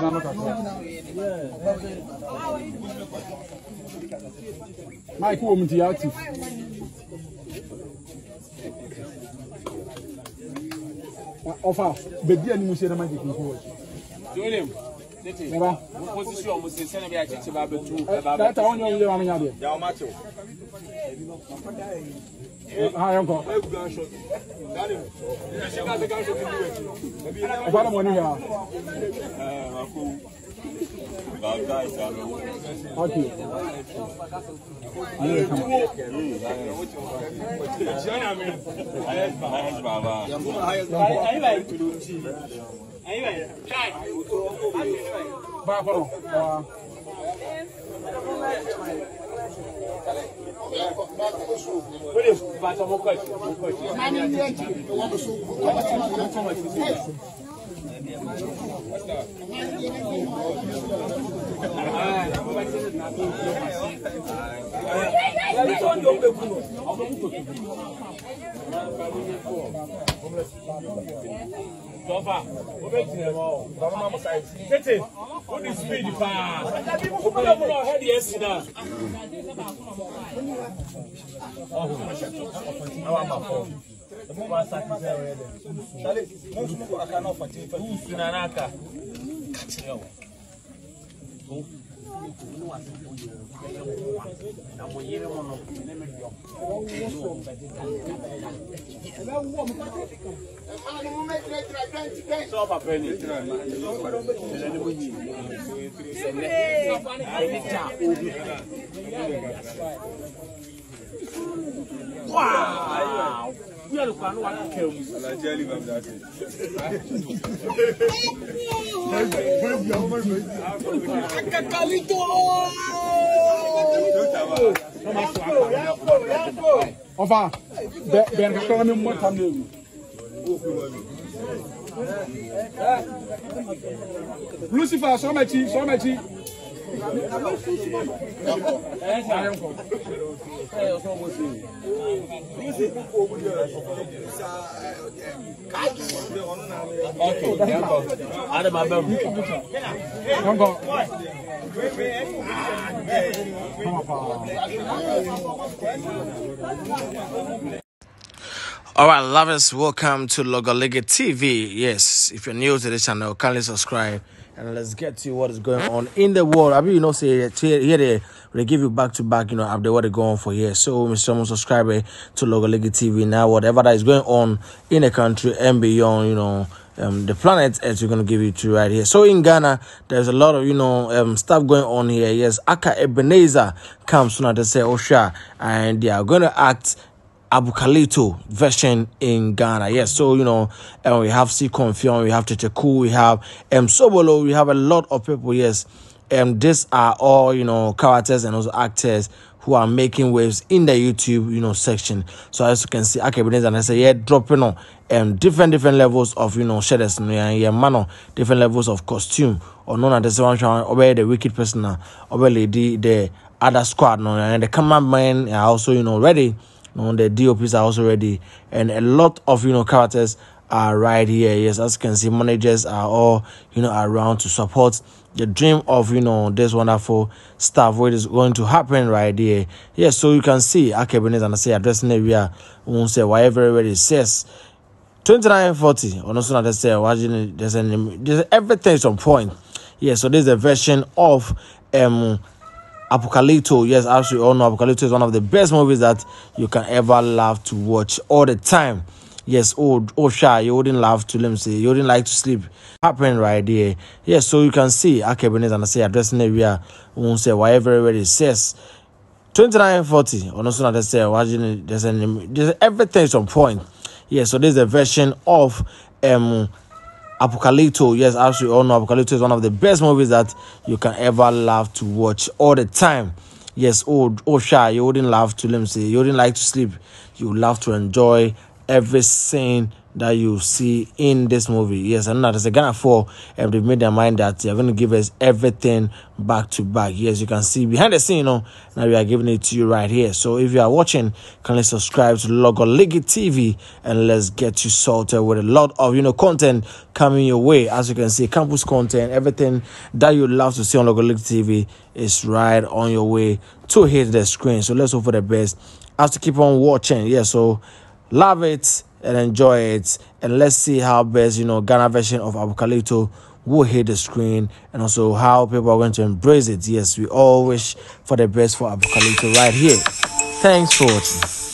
Maybe not at Mike, woman, the active. Offer, but dear, you said, Mike, you can watch. William. Never. What position was the senator? I checked about the two. That's only one. Ọ̀gbọ́n mọ̀ ní yà. Okay. Báyọ̀ bọ̀rọ̀. Olha, bata uma o uma coisa. Ah, não vai ser nada. Tọ́fà, ó bẹ jìnnà mọ́ ọ́, bàbá máa mú sáyé. Tètè, ó ní spíìdì paa. Ẹ̀dàbí kúkú bẹ́ẹ̀ mú lọ hẹ́ẹ̀dì ẹ̀ sí náà. Ọ̀hún, àwọn àmà fọ́. Ẹ̀fọ́ bá sá kí sẹ́yìn rẹ̀ dẹ̀. Sálẹ̀, mú sunukọ̀ àká náà fàtí. Wúùsù náà náà kà. Kàtí ẹ̀ wọ̀ mtu wow. I know I don't care. Alhaji Ali Baba said. Akakalito. Ọba, bẹ̀rẹ̀ kankan mi mọ́ tàmí ewu. Lucifer, sọ́mẹ̀tì, sọ́mẹ̀tì. All right, lovers, welcome to Logo Liga TV. Yes, if you're new to this channel, kindly subscribe and let's get to what is going on in the world. I mean, you know, say here, here they, they give you back to back, you know, update what they going on for here. So, Mr. Someone subscribe eh, to Logo Liga TV now. Whatever that is going on in the country and beyond, you know. Um, the planet as we're gonna give you to right here. So in Ghana, there's a lot of you know um, stuff going on here. Yes, Akabenezer comes now to say Osha, and they are gonna act Akacalito version in Ghana. Yes, so you know, and we have C Confion, we have Kyekyeku, we have M Sobolo, we have a lot of people. Yes, um, these are all you know characters and also actors who are making waves in the YouTube you know section. So as you can see, Akabenezer and I say yeah, dropping on um different different levels of you know shaders and yeah, man, different levels of costume or none of the seven obey the wicked person, obey lady the other squad, no, and the cameramen are also you know ready. Know, the DOPs are also ready, and a lot of you know characters are right here. Yes, as you can see, managers are all you know around to support the dream of you know this wonderful stuff what is going to happen right here. Yes, so you can see Akebenes and I say addressing area won't say whatever it says. 2940 or no sooner they say watching there's an there's everything is on point. Yes, so this is a version of um Apocalypto, yes, as we all know, Apocalypto is one of the best movies that you can ever love to watch all the time. Yes, oh, oh, shy, you wouldn't love to, let me say, you wouldn't like to sleep. Happening right there. Yes, so you can see Akebenes and I say addressing area, won't say whatever it says. 2940, or no sooner they say watching there's an there's everything is on point. Yes, so this is a version of um Apocalypto, yes, as we all know, Apocalypto is one of the best movies that you can ever love to watch all the time. Yes, oh, oh, sure, you wouldn't love to, let me say, you wouldn't like to sleep. You love to enjoy every scene that you see in this movie. Yes, and that is a Ghana 4, and they've made their mind that they're going to give us everything back to back. Yes, you can see behind the scene, you know, now we are giving it to you right here. So if you are watching, kindly subscribe to Logo League TV and let's get you sorted with a lot of, you know, content coming your way. As you can see, campus content, everything that you love to see on Logo League TV is right on your way to hit the screen. So let's hope for the best. Have to keep on watching. Yeah, so love it and enjoy it. And let's see how best, you know, Ghana version of Apocalypto will hit the screen and also how people are going to embrace it. Yes, we all wish for the best for Apocalypto right here. Thanks for watching.